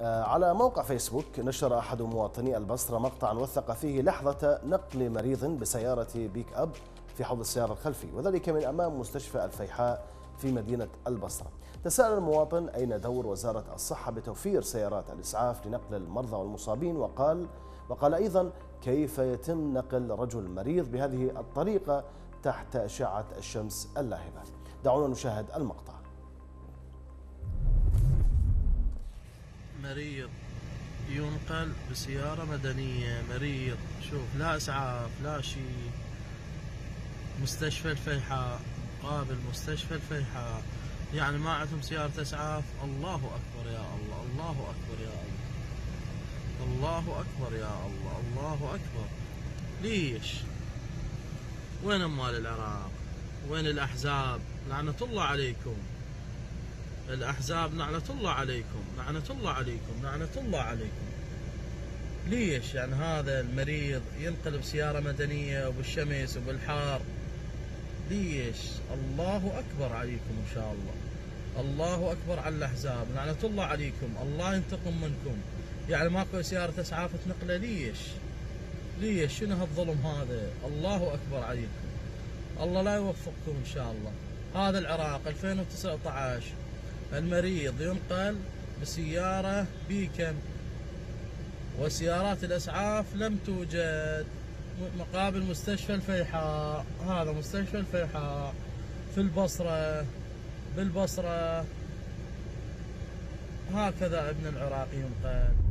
آه، على موقع فيسبوك نشر أحد مواطني البصرة مقطعا وثق فيه لحظة نقل مريض بسيارة بيك أب في حوض السيارة الخلفي وذلك من أمام مستشفى الفيحاء في مدينة البصرة. تساءل المواطن أين دور وزارة الصحة بتوفير سيارات الإسعاف لنقل المرضى والمصابين؟ وقال وقال أيضا كيف يتم نقل رجل مريض بهذه الطريقة تحت أشعة الشمس اللاهبة؟ دعونا نشاهد المقطع. مريض ينقل بسيارة مدنية مريض شوف لا إسعاف لا شيء. مستشفى الفيحاء قابل مستشفى الفيحاء. يعني ما عندهم سيارة إسعاف؟ الله أكبر يا الله الله أكبر يا الله. الله أكبر يا الله الله أكبر. ليش؟ وين أموال العراق؟ وين الأحزاب؟ لعنة الله عليكم. الأحزاب لعنة الله عليكم لعنة الله عليكم لعنة الله عليكم. ليش؟ يعني هذا المريض ينقل بسيارة مدنية وبالشمس وبالحار. ليش؟ الله أكبر عليكم إن شاء الله. الله أكبر على الأحزاب لعنة الله عليكم. الله ينتقم منكم. يعني ماكو سيارة إسعاف تنقله ليش؟ ليش؟ شنو هالظلم هذا؟ الله أكبر عليكم. الله لا يوفقكم إن شاء الله. هذا العراق 2019 المريض ينقل بسيارة بيكن وسيارات الإسعاف لم توجد. مقابل مستشفى الفيحاء. هذا مستشفى الفيحاء. في البصرة. بالبصرة. هكذا ابن العراق ينقل.